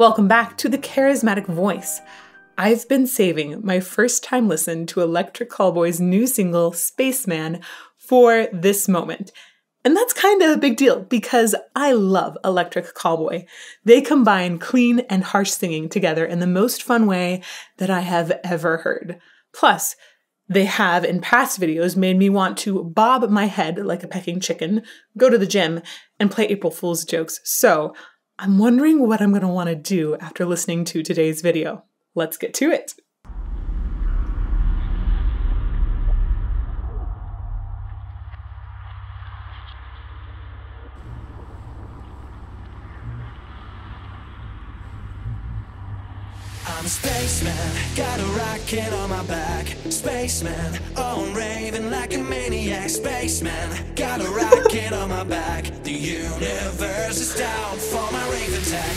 Welcome back to The Charismatic Voice. I've been saving my first time listen to Electric Callboy's new single, Spaceman, for this moment. And that's kind of a big deal because I love Electric Callboy. They combine clean and harsh singing together in the most fun way that I have ever heard. Plus, they have in past videos made me want to bob my head like a pecking chicken, go to the gym, and play April Fool's jokes. So I'm wondering what I'm going to want to do after listening to today's video. Let's get to it. Spaceman, got a rocket on my back. Spaceman, oh, I'm raving like a maniac. Spaceman, got a rocket on my back. The universe is down for my rave attack.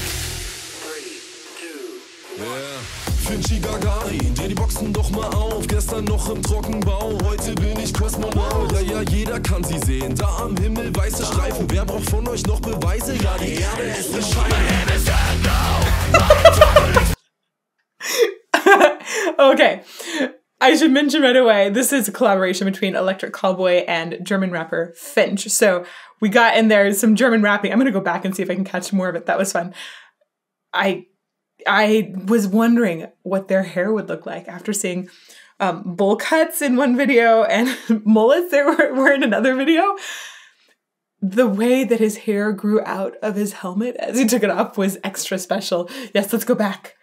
Yeah. Finchi Gagarin, dreh die Boxen doch mal auf. Gestern noch im Trockenbau, heute bin ich Kosmonaut. Ja, ja, jeder kann sie sehen. Da am Himmel weiße Streifen. Wer braucht von euch noch Beweise? Ja, die Erde ist eine Scheibe. okay. I should mention right away this is a collaboration between Electric Callboy and German rapper Finch. So we got in there some German rapping. I'm to go back and see if I can catch more of it. That was fun. I I was wondering what their hair would look like after seeing um, bowl cuts in one video and mullets there were, were in another video. The way that his hair grew out of his helmet as he took it off was extra special. Yes, let's go back.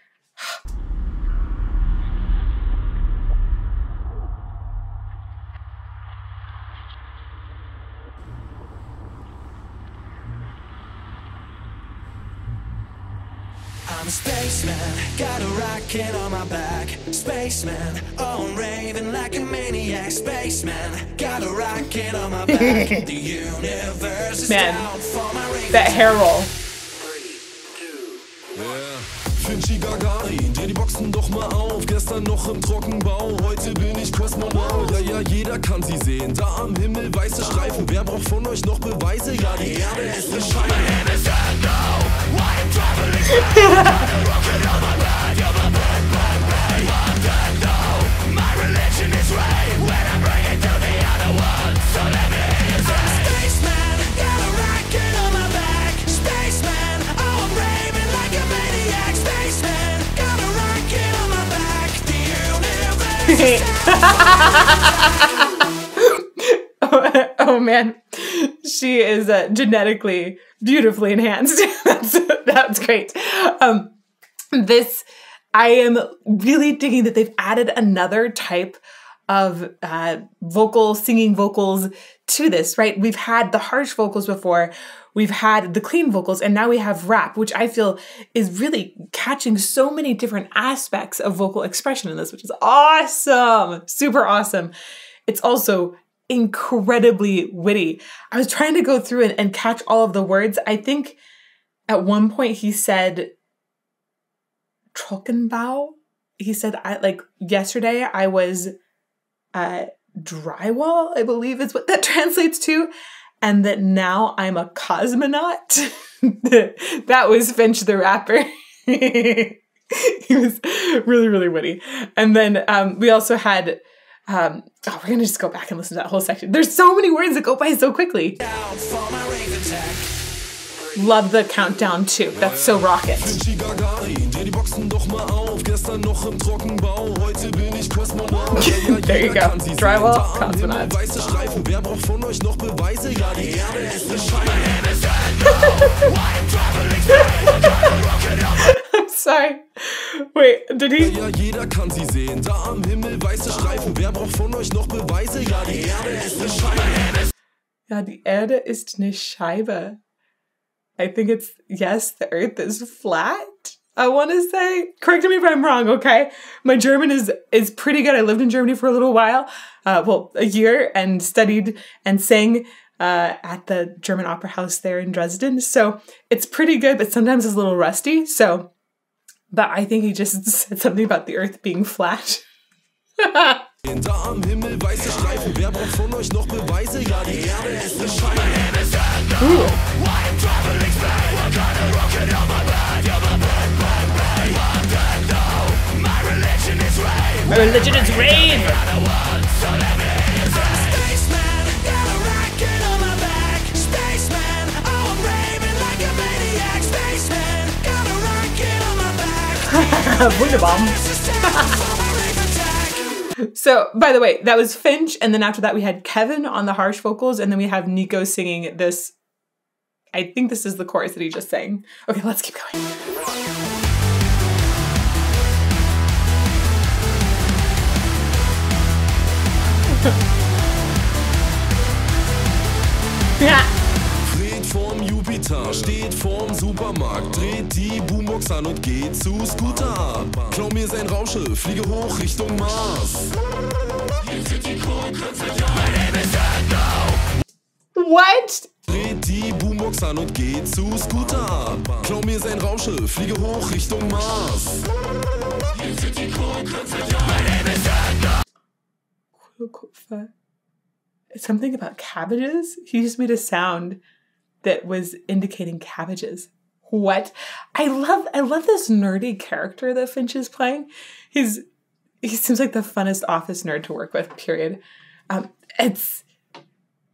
A spaceman, got a rocket on my back. Spaceman, oh, I'm raving like a maniac. Spaceman, got a rocket on my back. the universe is Man, down for my That hair roll. Finchi Gagarin, dreh die Boxen doch mal auf. Gestern noch im Trockenbau, heute bin ich Kosmonaut. Ja, ja, jeder kann sie sehen. Da am Himmel weiße Streifen. Wer braucht von euch noch Beweise? Ja, die Erde ist eine Scheibe. Spaceman, Oh, oh, man, she is uh, genetically beautifully enhanced. that's that's great. Um, this I am really digging that they've added another type of uh, vocal singing vocals to this. Right, we've had the harsh vocals before. We've had the clean vocals, and now we have rap, which I feel is really catching so many different aspects of vocal expression in this, which is awesome, super awesome. It's also incredibly witty. I was trying to go through and, and catch all of the words. I think at one point he said Trockenbau. He said I like yesterday I was uh drywall, I believe is what that translates to. And that now I'm a cosmonaut. that was Finch the rapper. he was really, really witty. And then um, we also had um, oh, we're gonna just go back and listen to that whole section. There's so many words that go by so quickly. Love the countdown too. That's so rocket. Gestern noch im Trockenbau, heute bin ich Kosmonaut. There you jeder go. kann sie Drywall, Kosmonaut. Weiße Streifen. Wer braucht von euch noch Beweise? Ja, die Erde ist eine Scheibe. I'm sorry. Wait, did he? Ja, jeder kann sie sehen. Da am Himmel weiße Streifen. Wer braucht von euch noch Beweise? Ja, die Erde ist eine Scheibe. Ja, die Erde ist eine Scheibe. I think it's yes, the earth is flat. I want to say, correct me if I'm wrong, okay? My German is is pretty good. I lived in Germany for a little while, uh, well, a year, and studied and sang uh, at the German Opera House there in Dresden. So it's pretty good, but sometimes it's a little rusty. So, but I think he just said something about the earth being flat. Da am Himmel weiße Streifen. Wer braucht von euch noch Beweise? Ja, die Erde ist eine Scheibe. For a rave. So, by the way, that was Finch, and then after that we had Kevin on the harsh vocals, and then we have Nico singing this. I think this is the chorus that he just sang. Okay, let's keep going. Ja. Dreht vorm Jupiter, steht vorm Supermarkt, dreht die Boombox an und geht zu Scooter ab. Klau mir sein Raumschiff, fliege hoch Richtung Mars. What? Dreht die Boombox an und geht zu Scooter ab. Klau mir sein Raumschiff, fliege hoch Richtung Mars. Kupfer. Something about cabbages? He just made a sound that was indicating cabbages. What? I love I love this nerdy character that Finch is playing. He's he seems like the funnest office nerd to work with, period. Um, it's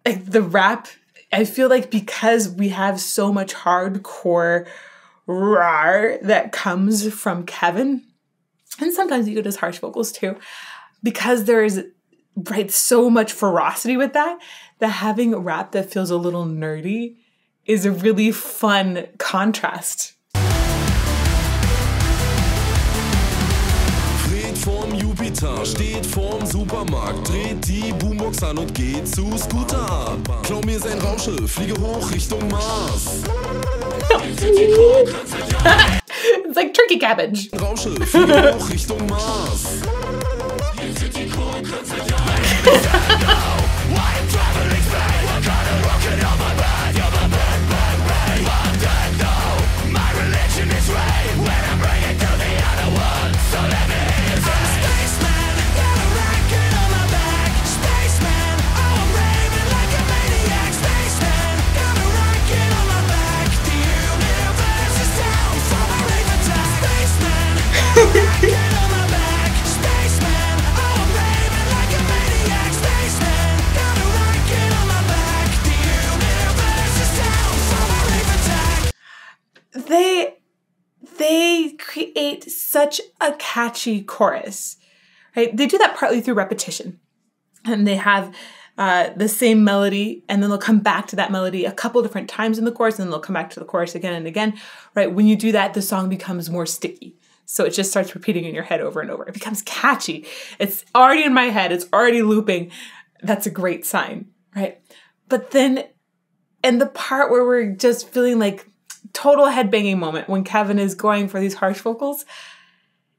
like the rap, I feel like because we have so much hardcore rar that comes from Kevin, and sometimes you get his harsh vocals too, because there's right so much ferocity with that that having rap that feels a little nerdy is a really fun contrast steht vorm Supermarkt, dreht die Boombox an und geht zu Scooter ab. Klau mir sein Raumschiff, fliege hoch Richtung Mars. it's like turkey cabbage Raumschiff, fliege hoch Richtung Mars. They they create such a catchy chorus right? They do that partly through repetition. And they have uh, the same melody and then they'll come back to that melody a couple different times in the chorus and then they'll come back to the chorus again and again right? When you do that the song becomes more sticky so it just starts repeating in your head over and over. It becomes catchy. It's already in my head. It's already looping. That's a great sign right? But then and the part where we're just feeling like total headbanging moment when Kevin is going for these harsh vocals,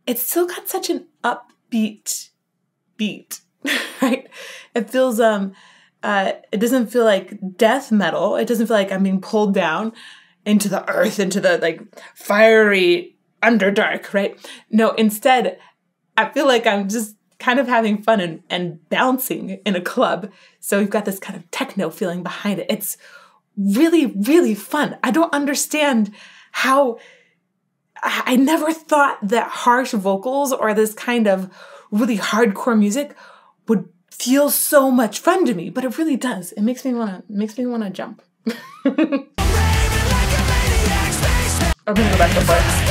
it's still got such an upbeat beat, right? It feels um uh it doesn't feel like death metal. It doesn't feel like I'm being pulled down into the earth, into the like fiery underdark, right? No, instead, I feel like I'm just kind of having fun and, and bouncing in a club. So you've got this kind of techno feeling behind it. It's really, really fun. I don't understand how I never thought that harsh vocals or this kind of really hardcore music would feel so much fun to me, but it really does. It makes me wanna makes me wanna jump. I'm gonna go back to part.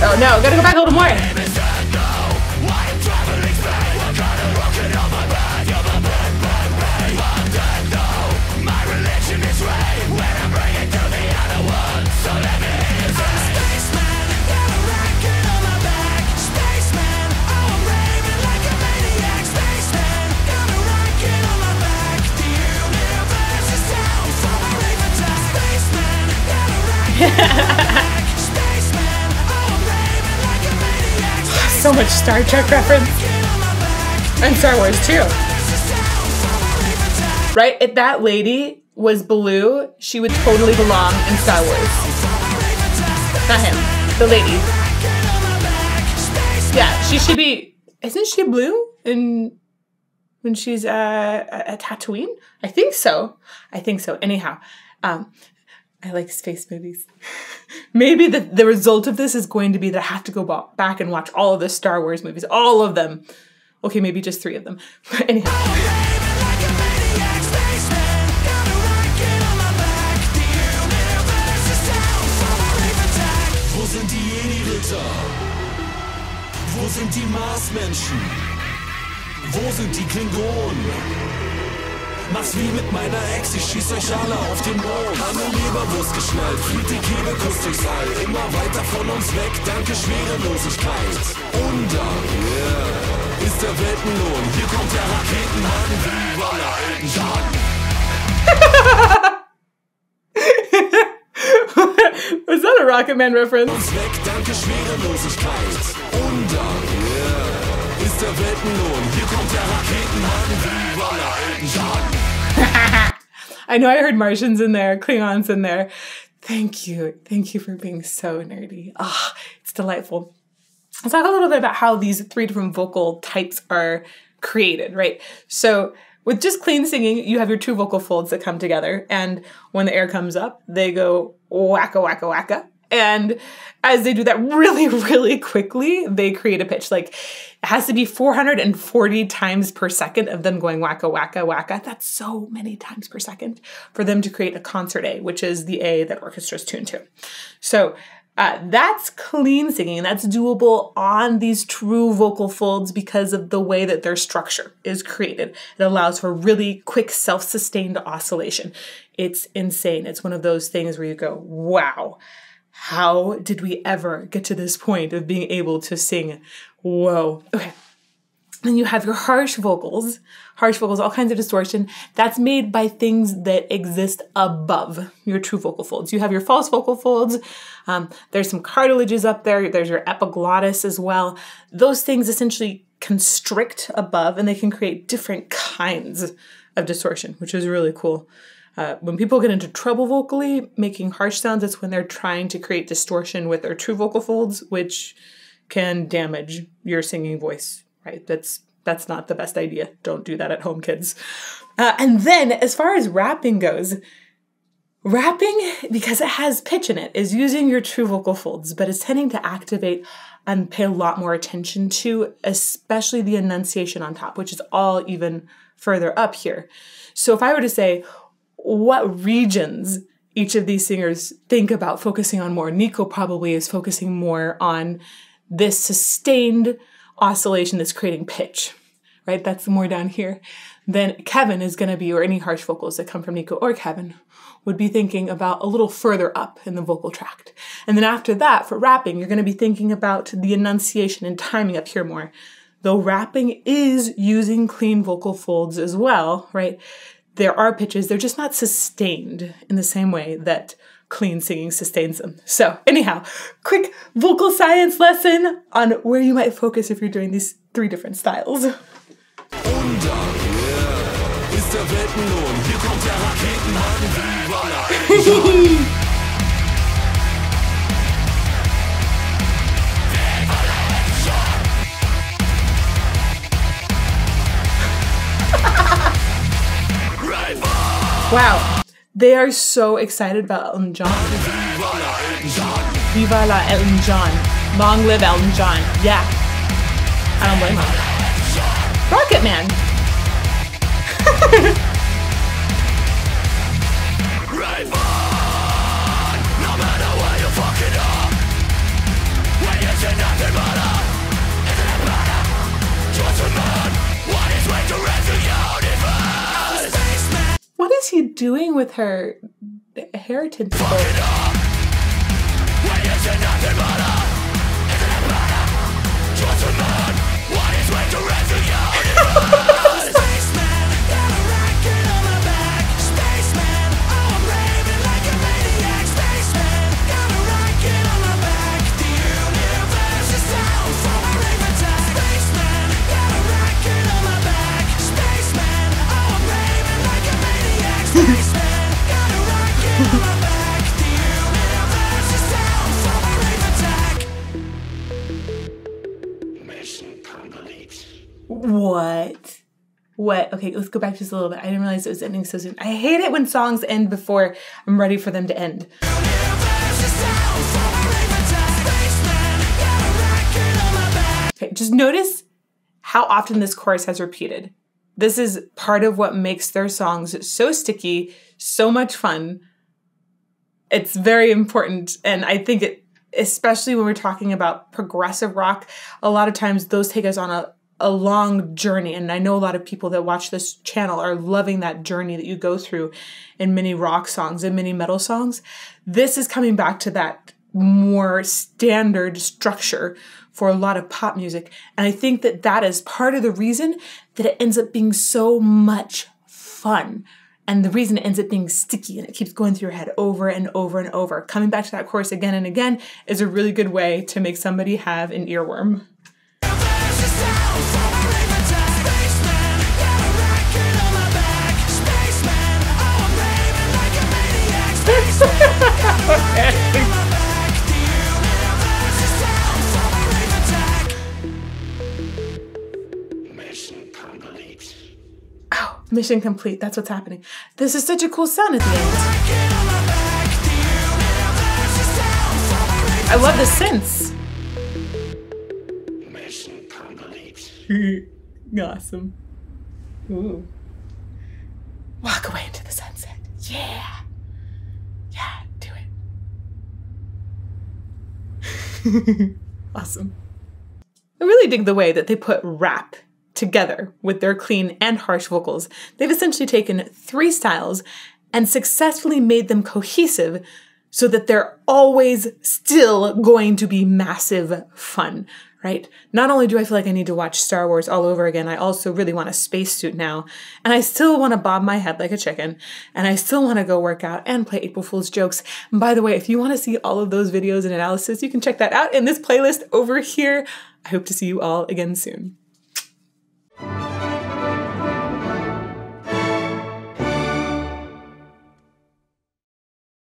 Oh no, gotta go back a little more. Much Star Trek reference. And Star Wars too. A. Right? If that lady was blue, she would totally belong in Star Wars. Not him. The lady. Yeah, she should be. Isn't she blue in when she's uh, at Tatooine? I think so. I think so. Anyhow, um, I like space movies. Maybe the, the result of this is going to be that I have to go back and watch all of the Star Wars movies, all of them. Okay, maybe just three of them. But anyhow? Wo sind die Marsmenschen? Wo sind die Klingonen? Mach's wie mit meiner Ex, ich schieß euch alle auf den Mond. Eine Leberwurst geschnallt, fliegt die Kegelkuss durchs All. Immer weiter von uns weg, danke Schwerelosigkeit. Und dann, yeah, ist der Weltenlohn. Hier kommt der Raketenmann, Viva la Elton John. was that a Rocket Man reference? uns weg, danke Schwerelosigkeit. Und dann, yeah, ist der Weltenlohn. Hier kommt der Raketenmann, Viva la Elton John. I know I heard Martians in there, Klingons in there. Thank you. Thank you for being so nerdy. Ah, it's delightful. Let's talk a little bit about how these three different vocal types are created, right? So, with just clean singing, you have your two vocal folds that come together, and when the air comes up, they go wacka wacka wacka. And as they do that really, really quickly, they create a pitch. Like it has to be 440 times per second of them going wacka wacka wacka. That's so many times per second for them to create a concert A, which is the A that orchestra's tune to. So uh, that's clean singing. That's doable on these true vocal folds because of the way that their structure is created. It allows for really quick self sustained oscillation. It's insane. It's one of those things where you go, wow, how did we ever get to this point of being able to sing? Whoa. Okay. Then you have your harsh vocals. Harsh vocals, all kinds of distortion. That's made by things that exist above your true vocal folds. You have your false vocal folds. Um, there's some cartilages up there. There's your epiglottis as well. Those things essentially constrict above and they can create different kinds of distortion, which is really cool. Uh, when people get into trouble vocally, making harsh sounds, it's when they're trying to create distortion with their true vocal folds, which can damage your singing voice. Right? That's that's not the best idea. Don't do that at home, kids. Uh, and then, as far as rapping goes, rapping because it has pitch in it is using your true vocal folds, but it's tending to activate and pay a lot more attention to, especially the enunciation on top, which is all even further up here. So if I were to say, what regions each of these singers think about focusing on more. Nico probably is focusing more on this sustained oscillation that's creating pitch, right? That's more down here. Then Kevin is going to be, or any harsh vocals that come from Nico or Kevin, would be thinking about a little further up in the vocal tract. And then after that, for rapping, you're going to be thinking about the enunciation and timing up here more. Though rapping is using clean vocal folds as well, right? There are pitches, they're just not sustained in the same way that clean singing sustains them. So, anyhow, quick vocal science lesson on where you might focus if you're doing these three different styles. Wow. They are so excited about Elton John. Viva la Elton John. Long live Elton John. Yeah. I don't blame him. Rocket Man. Doing with her tinted? when you say nothing but a, isn't it better? A man, what is way to rescue universe? What? Okay, let's go back just a little bit. I didn't realize it was ending so soon. I hate it when songs end before I'm ready for them to end. Okay, just notice how often this chorus has repeated. This is part of what makes their songs so sticky, so much fun. It's very important, and I think it, especially when we're talking about progressive rock, a lot of times those take us on a, a long journey. And I know a lot of people that watch this channel are loving that journey that you go through in many rock songs and many metal songs. This is coming back to that more standard structure for a lot of pop music. And I think that that is part of the reason that it ends up being so much fun. And the reason it ends up being sticky and it keeps going through your head over and over and over. Coming back to that chorus again and again is a really good way to make somebody have an earworm. Oh, mission complete. That's what's happening. This is such a cool sound at the end. I love the synths. awesome. Ooh. Walk away into the sunset. Yeah. Yeah, do it. awesome. I really dig the way that they put rap together with their clean and harsh vocals. They've essentially taken three styles and successfully made them cohesive so that they're always still going to be massive fun, right? Not only do I feel like I need to watch Star Wars all over again, I also really want a spacesuit now. And I still want to bob my head like a chicken. And I still want to go work out and play April Fool's jokes. And by the way, if you want to see all of those videos and analysis, you can check that out in this playlist over here. I hope to see you all again soon.